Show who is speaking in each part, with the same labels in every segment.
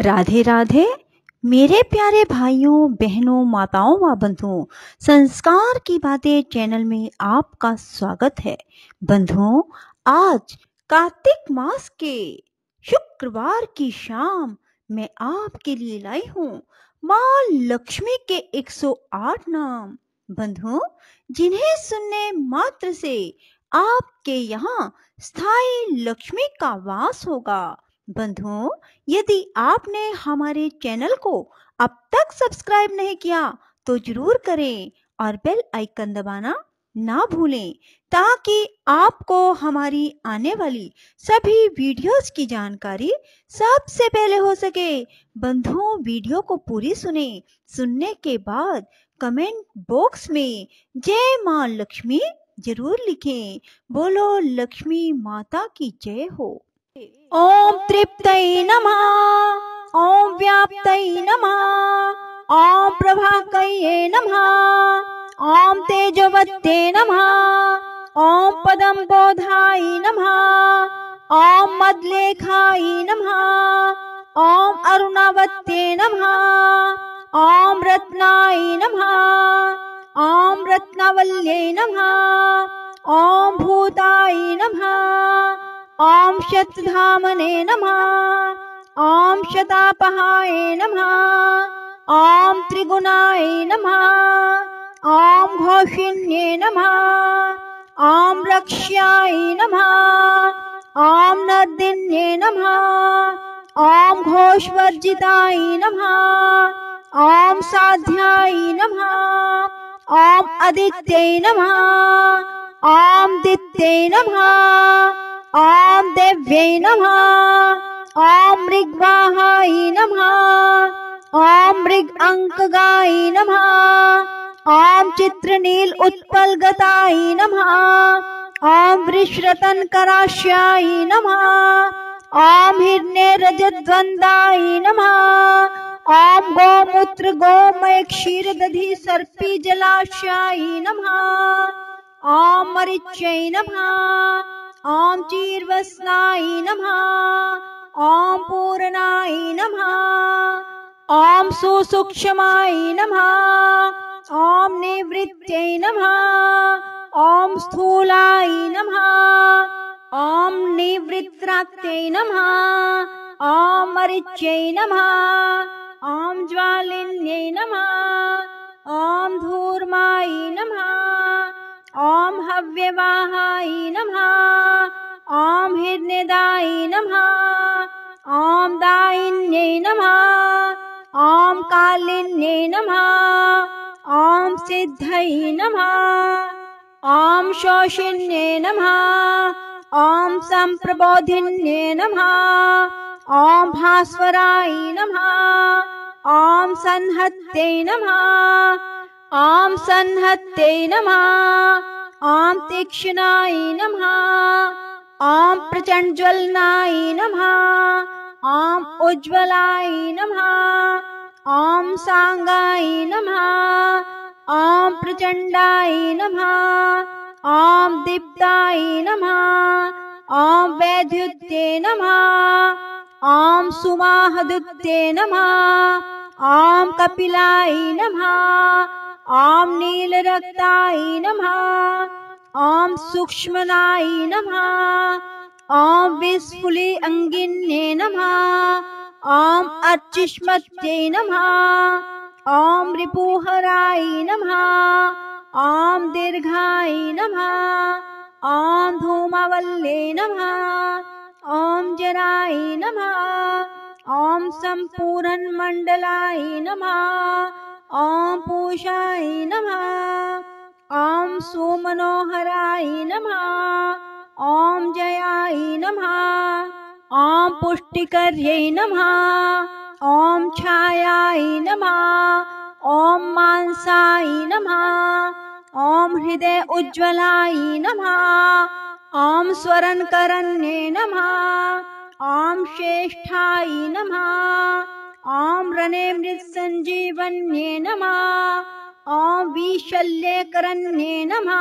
Speaker 1: राधे राधे, मेरे प्यारे भाइयों, बहनों, माताओं व बंधुओं, संस्कार की बातें चैनल में आपका स्वागत है। बंधुओं, आज कार्तिक मास के शुक्रवार की शाम मैं आपके लिए लाई हूँ माँ लक्ष्मी के 108 नाम। बंधुओं, जिन्हें सुनने मात्र से आपके यहाँ स्थायी लक्ष्मी का वास होगा। बंधुओं यदि आपने हमारे चैनल को अब तक सब्सक्राइब नहीं किया तो ज़रूर करें और बेल आइकन दबाना ना भूलें, ताकि आपको हमारी आने वाली सभी वीडियोस की जानकारी सबसे पहले हो सके। बंधुओं वीडियो को पूरी सुने, सुनने के बाद कमेंट बॉक्स में जय माँ लक्ष्मी ज़रूर लिखें। बोलो, लक्ष्मी माता की जय हो। ॐ तृप्तै नमः। ॐ व्याप्तै नमः। ॐ प्रभाकये नमः। ॐ तेजवत्ते नमः। ओम पदं बोधाय नमः। ॐ मद्लेखाय नमः। ॐ अरुणावत्ते नमः। ॐ रत्नाय नमः। ॐ रत्नवल्यै नमः। ॐ भूताय नमः। ॐ शतधामने नमः। ॐ शतापहाय नमः। ॐ त्रिगुणाय नमः। ॐ घोषिन्ये नमः। ॐ रक्ष्याय नमः। ॐ नर्दिन्ये नमः। ॐ घोषवर्जिताय नमः। ॐ साध्याय नमः। ॐ अदित्यै नमः। ॐ दित्यै नमः। ॐ देव्यै नमः। ॐ ऋग्वाहाय नमः। ॐ ऋग् अङ्कगाय नमः। ॐ चित्रनील उत्पलगताय नमः। ॐ वृषरतनकराश्याय नमः। ॐ हिरण्यरजद्वन्दाय नमः। ॐ गोमूत्र गोमय क्षीरदधि सर्पी जलाशयाय नमः। ॐ मरिच्यै नमः। ॐ चीर्वस्नाय नमः। ॐ पूर्णाय नमः। ॐ सुसूक्ष्माय नमः। ॐ निवृत्त्यै नमः। ॐ स्थूलाय नमः। ॐ निवृत्रात्यै नमः। ॐ मरिच्यै नमः। ॐ ज्वालिन्यै नमः। ॐ धूर्माय नमः। ॐ हव्यवाहाय नमः। ॐ हिरण्यदाय नमः। ॐ दायिन्यै नमः। ॐ कालिन्यै नमः। ॐ सिद्धयै नमः। ॐ शोषिन्ये नमः। ॐ सम्प्रबोधिन्ये नमः। ॐ भास्वराय नमः। ॐ संहत्यै नमः। ॐ सन्हत्यै नमः ॐ तीक्ष्णाय नमः ॐ प्रचण्डज्वलनाय नमः ॐ उज्ज्वलाय नमः ॐ साङ्गाय नमः ॐ प्रचण्डाय नमः ॐ दीप्ताय नमः ॐ वैद्युत्ये नमः ॐ सुमाहदुत्ये नमः ॐ कपिलाय नमः ॐ नीलरक्ताय नमः ॐ सूक्ष्मनाय नमः ॐ विस्फुलि अङ्गिन्ये नमः ॐ अर्चिष्मत्यै नमः ॐ रिपुहराय नमः ॐ दीर्घाय नमः ॐ धूमवल्ले नमः ॐ जराय नमः ॐ सम्पूर्णमण्डलाय नमः ॐ पूषाय नमः। ॐ सुमनोहराय नमः। ॐ जयाय नमः। ॐ पुष्टिकर्यै नमः। ॐ छायाय नमः। ॐ मांसाय नमः। ॐ हृदय उज्ज्वलाय नमः। ॐ स्वरन्करण्ये नमः। ॐ श्रेष्ठाय नमः। ॐ रणे मृत्सञ्जीवन्ये नमः। ॐ विशल्यकरण्ये नमः।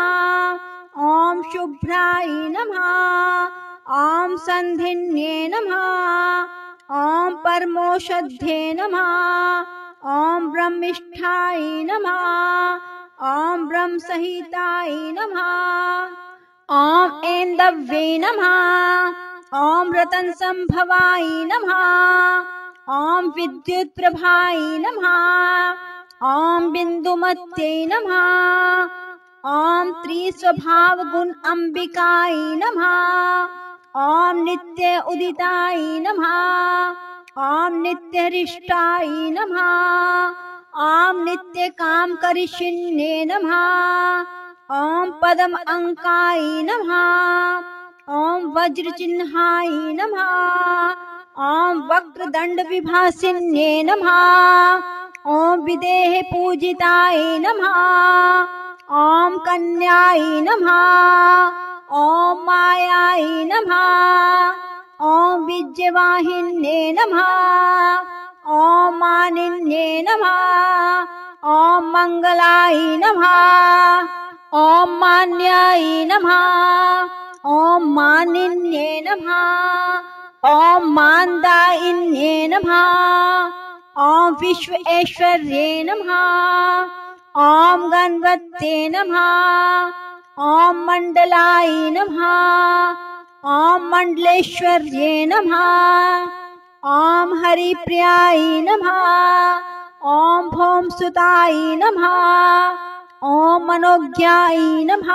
Speaker 1: ॐ शुभ्राय नमः। ॐ सन्धिन्ये नमः। ॐ परमोषध्ये नमः। ॐ ब्रह्मिष्ठाय नमः। ॐ ब्रह्मसहिताय नमः। ॐ ऐन्दव्ये नमः। ॐ रतनसम्भवाय नमः। विद्युत्प्रभाय नमः। ॐ बिन्दुमत्यै नमः। ॐ त्रिस्वभावगुण अम्बिकाय नमः। ॐ नित्य उदिताय नमः। ॐ नित्यरिष्टाय नमः। ॐ नित्यकामकरिषिण्ये नमः। ॐ पदम अङ्काय नमः। ॐ वज्रचिह्नाय नमः। ॐ वक्रदण्डविभासिन्ये नमः। ॐ विदेह पूजिताय नमः। ॐ कन्याय नमः। ॐ मायाय नमः। ॐ विद्यवाहिन्ये नमः। ॐ मानिन्ये नमः। ॐ मङ्गलाय नमः। ॐ मान्याय नमः। ॐ मानिन्ये नमः। ॐ मान्दायिन्ये नमः ॐ विश्व ऐश्वर्ये नमः ॐ गणवत्ते नमः ॐ मण्डलाय नमः ॐ मण्डलेश्वर्ये नमः ॐ हरिप्रियाय नमः ॐ भौम सुताय नमः ॐ मनोज्ञाय नमः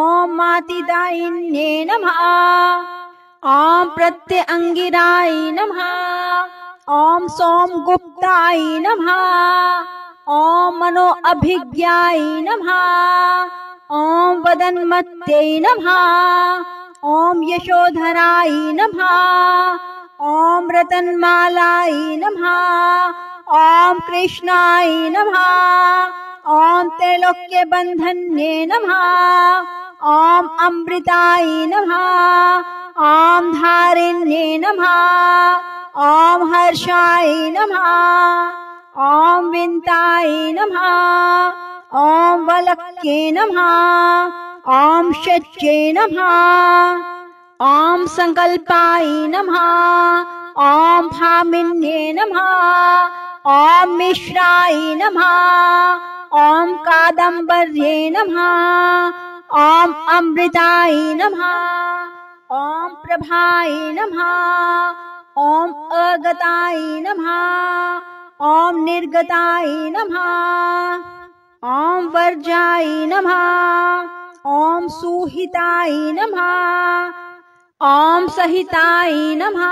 Speaker 1: ॐ मातिदायिन्ये नमः ॐ प्रत्यङ्गिराय नमः। ॐ सोमगुप्ताय नमः। ॐ मनो अभिज्ञाय नमः। ॐ वदन्मत्यै नमः। ॐ यशोधराय नमः। ॐ रतन्मालाय नमः। ॐ कृष्णाय नमः। ॐ त्रैलोक्यबन्धन्ये नमः। ॐ अमृताय नमः। ॐ धारिण्ये नमः। ॐ हर्षाय नमः। ॐ विन्ताय नमः। ॐ वलक्ये नमः। ॐ शच्ये नमः। ॐ सङ्कल्पाय नमः। ॐ भामिन्ये नमः। ॐ मिश्राय नमः। ॐ कादम्बर्ये नमः। ॐ अमृताय नमः। ॐ प्रभाय नमः। ॐ अगताय नमः। ॐ निर्गताय नमः। ॐ वर्जाय नमः। ॐ सुहिताय नमः। ॐ सहिताय नमः।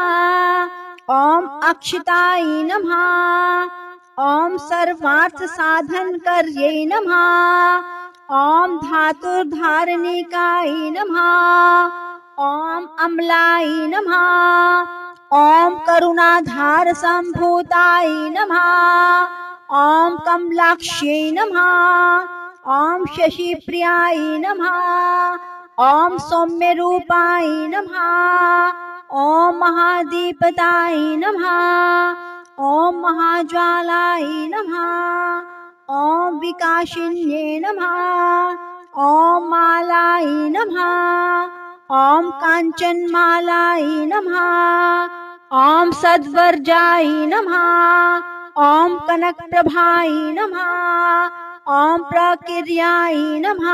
Speaker 1: ॐ अक्षिताय नमः। ॐ सर्वार्थ साधन कर्ये नमः। ॐ धातुर्धारणिकाय नमः। ॐ अम्लाय नमः। ॐ करुणाधार सम्भूताय नमः। ॐ कमलाक्ष्यै नमः। ॐ शशिप्रियाय नमः। ॐ सौम्यरूपाय नमः। ॐ महादीपताय नमः। ॐ महाज्वालाय नमः। ॐ विकाशिन्ये नमः। ॐ मालाय नमः। ॐ काञ्चनमालाय नमः। ॐ सद्वर्जाय नमः। ॐ कनकप्रभाय नमः। ॐ प्रकिर्याय नमः।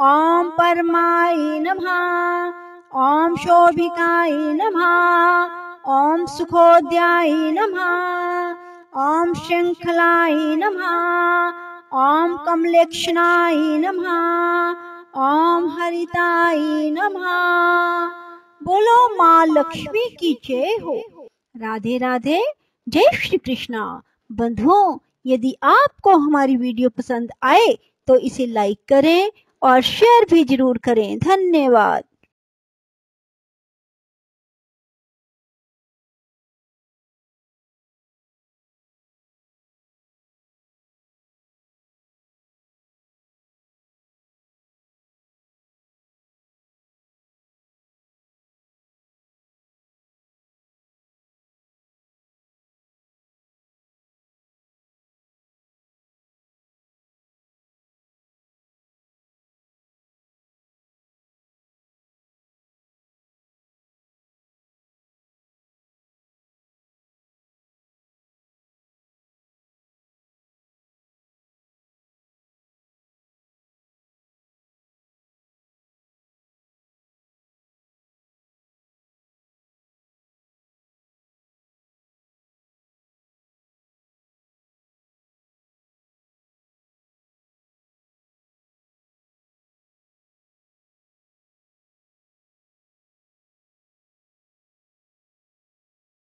Speaker 1: ॐ परमाय नमः। ॐ शोभिकाय नमः। ॐ सुखोद्याय नमः। ॐ शृङ्खलाय नमः। ॐ कमलेक्षणाय नमः। ॐ हरिताई नमः। बोलो माँ लक्ष्मी की जय हो। राधे राधे, जय श्री कृष्णा। बंधुओं, यदि आपको हमारी वीडियो पसंद आए तो इसे लाइक करें और शेयर भी ज़रूर करें। धन्यवाद।